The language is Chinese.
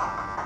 you